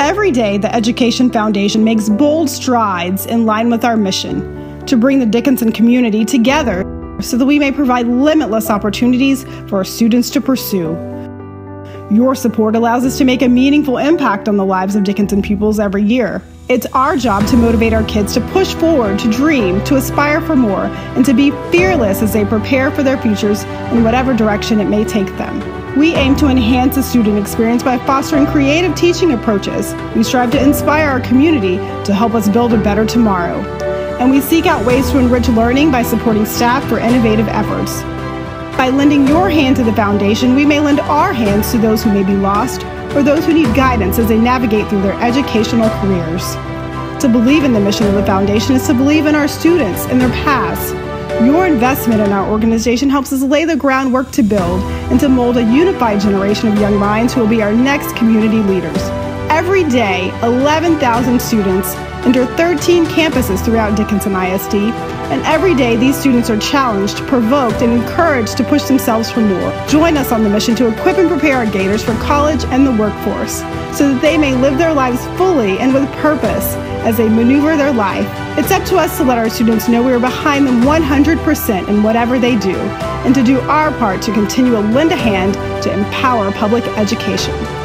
Every day, the Education Foundation makes bold strides in line with our mission to bring the Dickinson community together so that we may provide limitless opportunities for our students to pursue. Your support allows us to make a meaningful impact on the lives of Dickinson pupils every year. It's our job to motivate our kids to push forward, to dream, to aspire for more, and to be fearless as they prepare for their futures in whatever direction it may take them. We aim to enhance the student experience by fostering creative teaching approaches. We strive to inspire our community to help us build a better tomorrow. And we seek out ways to enrich learning by supporting staff for innovative efforts. By lending your hand to the foundation, we may lend our hands to those who may be lost or those who need guidance as they navigate through their educational careers. To believe in the mission of the Foundation is to believe in our students and their paths. Your investment in our organization helps us lay the groundwork to build and to mold a unified generation of young minds who will be our next community leaders. Every day, 11,000 students enter 13 campuses throughout Dickinson ISD, and every day these students are challenged, provoked, and encouraged to push themselves for more. Join us on the mission to equip and prepare our Gators for college and the workforce so that they may live their lives fully and with purpose as they maneuver their life. It's up to us to let our students know we are behind them 100% in whatever they do and to do our part to continue to lend a hand to empower public education.